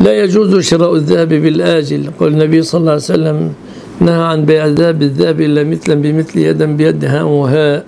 لا يجوز شراء الذهب بالآجل. قال النبي صلى الله عليه وسلم نهى عن بيع الذهب بالذهب إلا مثلا بمثل يدا بيد هاء وهاء.